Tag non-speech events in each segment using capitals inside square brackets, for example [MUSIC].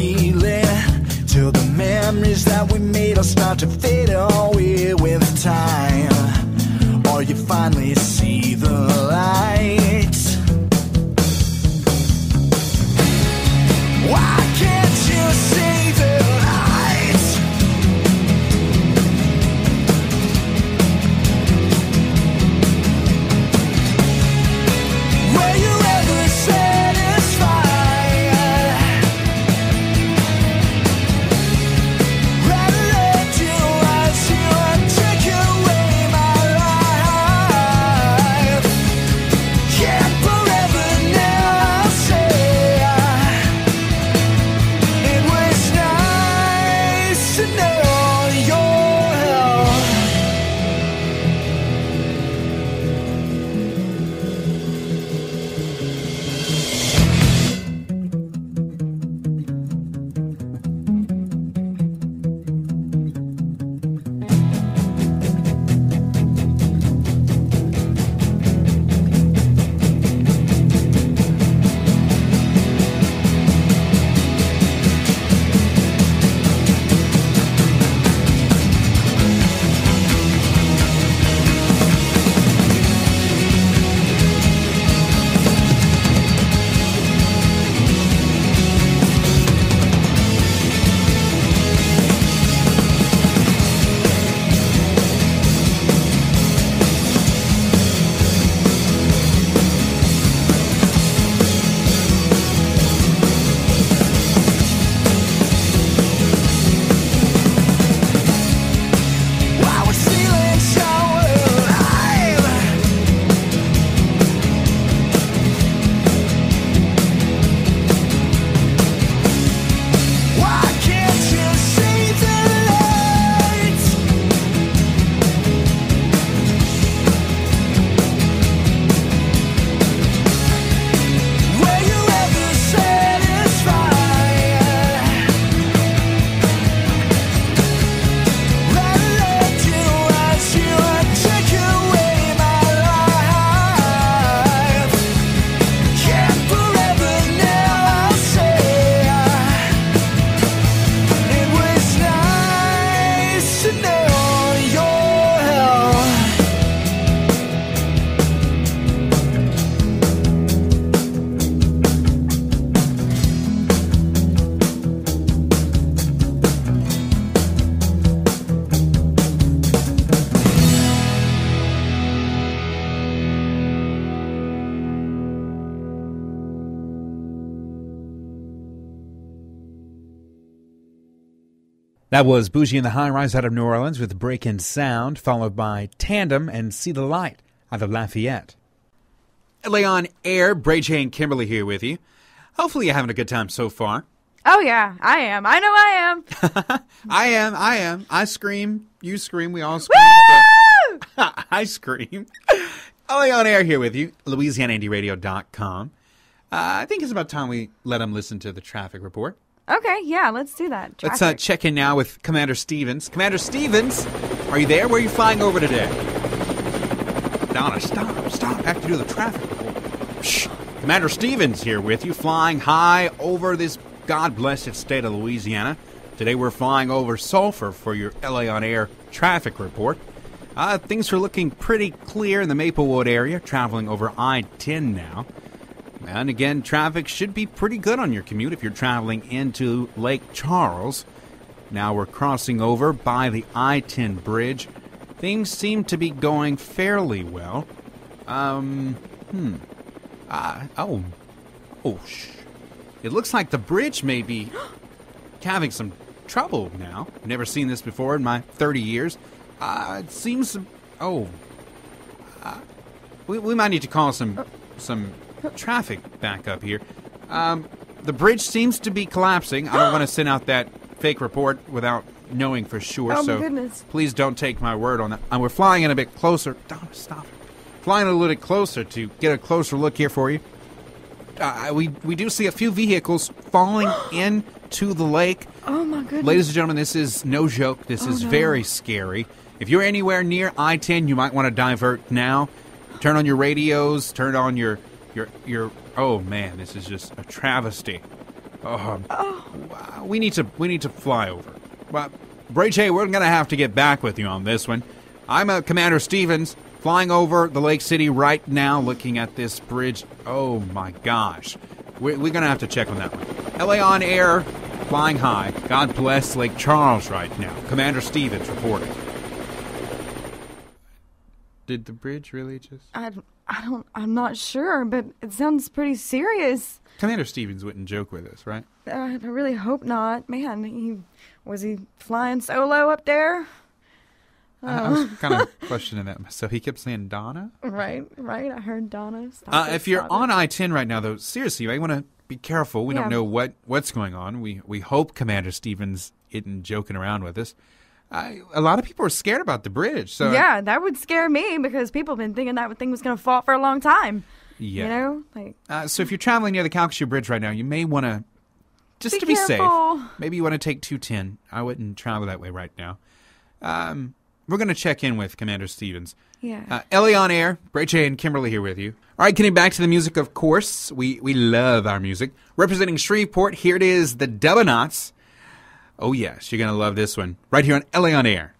feeling Till the memories that we made all start to fade away with time. Or you finally see the light. Why can't you see That was Bougie and the High Rise out of New Orleans with Break in Sound, followed by Tandem and See the Light out of Lafayette. LA on Air, Bray J and Kimberly here with you. Hopefully you're having a good time so far. Oh yeah, I am. I know I am. [LAUGHS] I am, I am. I scream, you scream, we all scream. [LAUGHS] I scream. [LAUGHS] LA on Air here with you, LouisianaIndieRadio.com. Uh, I think it's about time we let them listen to the traffic report. Okay, yeah, let's do that. Let's uh, check in now with Commander Stevens. Commander Stevens, are you there? Where are you flying over today? Donna, stop, stop. I have to do the traffic. Shh. Commander Stevens here with you, flying high over this God blessed state of Louisiana. Today we're flying over Sulphur for your LA on Air traffic report. Uh, things are looking pretty clear in the Maplewood area, traveling over I 10 now. And again, traffic should be pretty good on your commute if you're traveling into Lake Charles. Now we're crossing over by the I 10 bridge. Things seem to be going fairly well. Um, hmm. Uh, oh. Oh, shh. It looks like the bridge may be [GASPS] having some trouble now. Never seen this before in my 30 years. Uh, it seems. Oh. Uh, we, we might need to call some some traffic back up here. Um, the bridge seems to be collapsing. I don't want to [GASPS] send out that fake report without knowing for sure. Oh, my so goodness. please don't take my word on that. And we're flying in a bit closer. Don't stop it. Flying a little bit closer to get a closer look here for you. Uh, we we do see a few vehicles falling [GASPS] into the lake. Oh my goodness. Ladies and gentlemen, this is no joke. This is no. very scary. If you're anywhere near I-10, you might want to divert now. Turn on your radios. Turn on your your your. Oh man, this is just a travesty. Oh, wow. we need to we need to fly over. Well, Bray J, we're going to have to get back with you on this one. I'm uh, Commander Stevens, flying over the Lake City right now, looking at this bridge. Oh my gosh. We're, we're going to have to check on that one. LA on air, flying high. God bless Lake Charles right now. Commander Stevens reporting. Did the bridge really just. I, I don't. I'm not sure, but it sounds pretty serious. Commander Stevens wouldn't joke with us, right? Uh, I really hope not. Man, he was he flying solo up there? I, I was kind of [LAUGHS] questioning that. So he kept saying Donna? Right, right. I heard Donna. Uh, it, if you're on it. I 10 right now, though, seriously, you want to be careful. We Yeah. don't know what, what's going on. We, we hope Commander Stevens isn't joking around with us. I, a lot of people are scared about the bridge. So yeah, that would scare me because people have been thinking that thing was going to fall for a long time. yeah. You know, like Uh, so if you're traveling near the Calcasieu Bridge right now, you may want to, just Be to be careful. safe, maybe you want to take 210. I wouldn't travel that way right now. Um, we're going to check in with Commander Stevens. yeah. Uh, LA on air, Bray J and Kimberly here with you. All right, getting back to the music, of course. We we love our music. Representing Shreveport, here it is, the Dubonauts. Oh yes, you're gonna love this one. Right here on LA on air.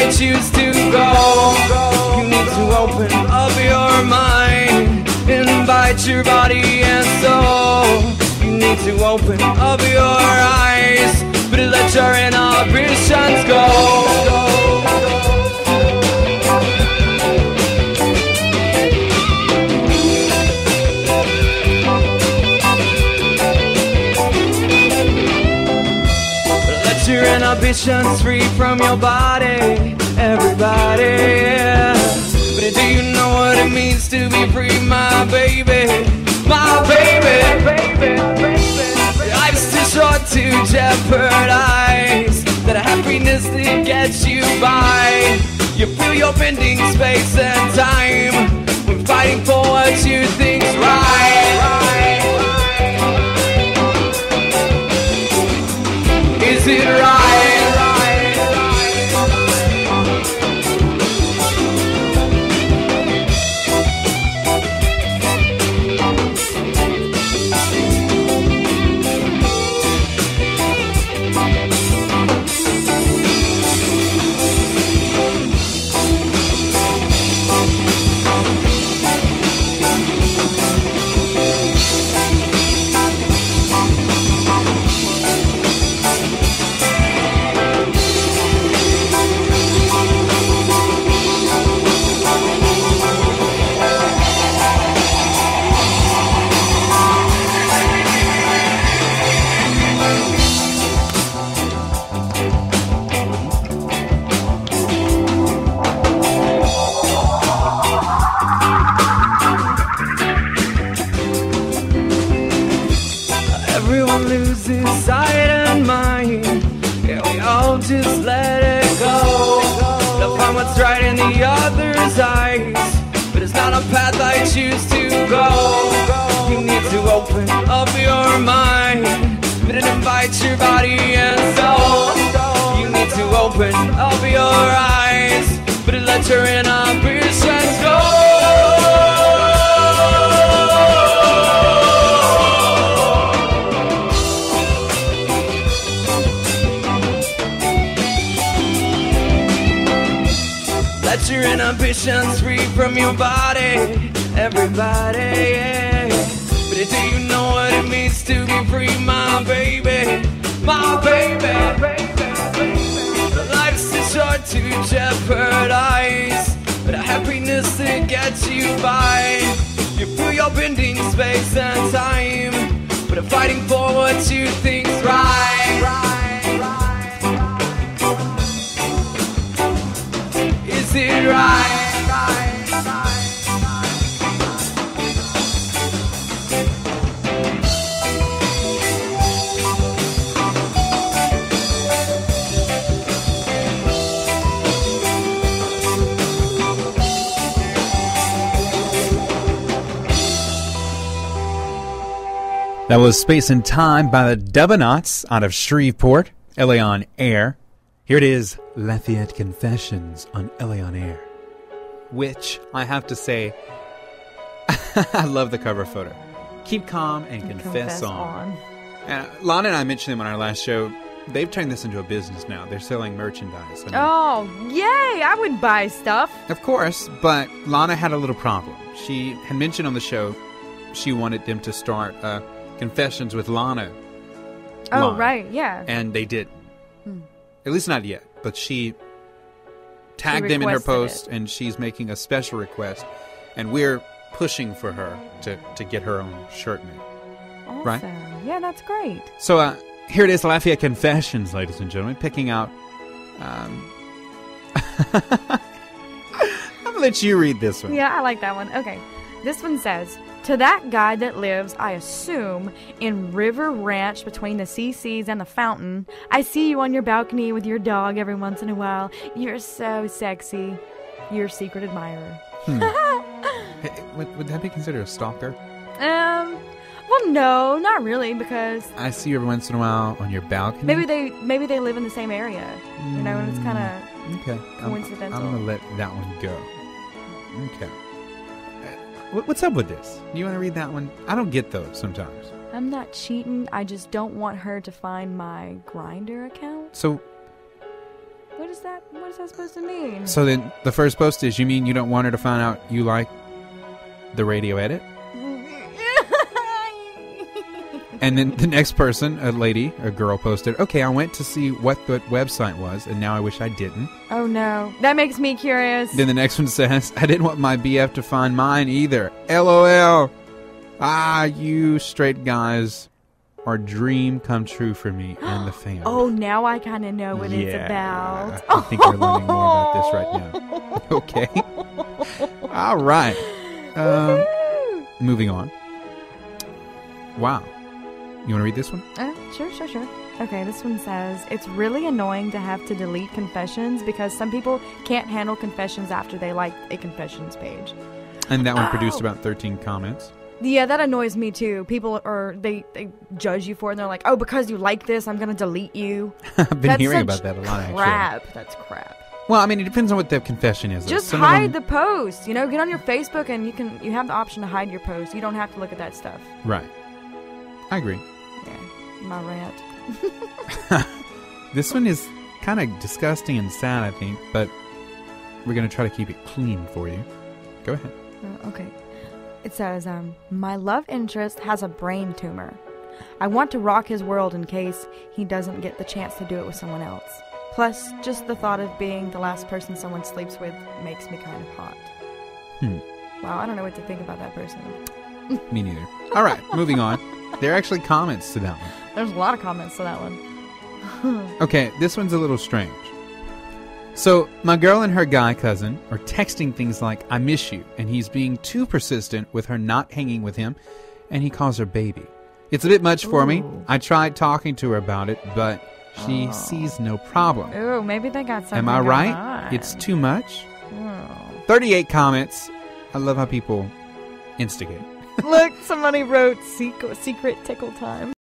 I choose to go. You need to open up your mind. Invite your body and soul. You need to open up your eyes. But let your inhibitions go. Inhibitions free from your body, everybody. But do you know what it means to be free, my baby? My baby, baby. Life's too short to jeopardize that happiness that gets you by. You feel your bending space and time when fighting for what you think's right in the other's eyes. But it's not a path I choose to go. You need to open up your mind. But it invites your body and soul. You need to open up your eyes. But it lets your inhibitions go. Let your inhibitions free from your body, everybody. Yeah. But do you know what it means to be free, my baby, my baby. Life's too short to jeopardize, but a happiness that gets you by. You feel you're bending space and time, but I'm fighting for what you think's right. Was Space and Time by the Dubonauts out of Shreveport, LA on Air. Here it is, Lafayette Confessions on LA on Air. Which, I have to say, [LAUGHS] I love the cover photo. Keep calm and confess, on. And uh, Lana and I mentioned them on our last show. They've turned this into a business now. They're selling merchandise. I mean, Oh, yay! I would buy stuff. Of course, but Lana had a little problem. She had mentioned on the show she wanted them to start uh, Confessions with Lana, Oh, Line. right, yeah. and they did. Hmm. At least not yet, but she tagged them in her post, it. and she's making a special request, and we're pushing for her to, to get her own shirt made. Awesome. right. Yeah, that's great. So uh, here it is, Lafayette Confessions, ladies and gentlemen, picking out. Um, [LAUGHS] I'm gonna let you read this one. Yeah, I like that one. Okay. This one says To that guy that lives, I assume, in River Ranch between the CCs and the fountain, I see you on your balcony with your dog every once in a while. You're so sexy. Your secret admirer. [LAUGHS] Hey, would, would that be considered a stalker? Um, well, no, not really, because I see you every once in a while on your balcony. maybe they maybe they live in the same area. You know, and it's kind of Okay. I'm- Coincidental. I'm, gonna let that one go. Okay. What- What's up with this? You want to read that one? I don't get those sometimes. I'm not cheating. I just don't want her to find my Grindr account. So, What is that? What is that supposed to mean? so then the first post is you mean you don't want her to find out you like the radio edit? And then the next person, a lady, a girl, posted, "Okay, I went to see what the website was, and now I wish I didn't." oh no, that makes me curious. Then the next one says, "I didn't want my BF to find mine either." LOL. Ah, you straight guys are dream come true for me and the family. [GASPS] oh, now I kind of know what it's Yeah, about. I think we're learning more about this right now. [LAUGHS] Okay. All right. [LAUGHS] Um, moving on. Wow. You want to read this one? Uh, sure, sure, sure. Okay, this one says it's really annoying to have to delete confessions because some people can't handle confessions after they like a confessions page. And that one produced about 13 comments. Yeah, that annoys me too. People are they they judge you for it and they're like, "Oh, because you like this, I'm going to delete you." [LAUGHS] I've been That's hearing about that a lot, actually. crap. That's crap. Well, I mean, it depends on what the confession is. Just Some hide them- the post. You know, get on your Facebook and you can you have the option to hide your post. You don't have to look at that stuff. Right. I agree. Yeah, my rant. [LAUGHS] This one is kind of disgusting and sad, I think, but we're going to try to keep it clean for you. Go ahead. Uh, okay. It says, um, my love interest has a brain tumor. I want to rock his world in case he doesn't get the chance to do it with someone else. Plus, just the thought of being the last person someone sleeps with makes me kind of hot. Hmm. Wow, I don't know what to think about that person. Me neither. All right, moving on. [LAUGHS] There are actually comments to that one. There's a lot of comments to that one. [LAUGHS] Okay, this one's a little strange. So, my girl and her guy cousin are texting things like, I miss you, and he's being too persistent with her not hanging with him, and he calls her baby. It's a bit much for me. I tried talking to her about it, but she Oh. sees no problem. Ooh, maybe they got something. Am I right? on. It's too much? Oh. 38 comments. I love how people instigate. Look, somebody wrote secret, secret tickle time.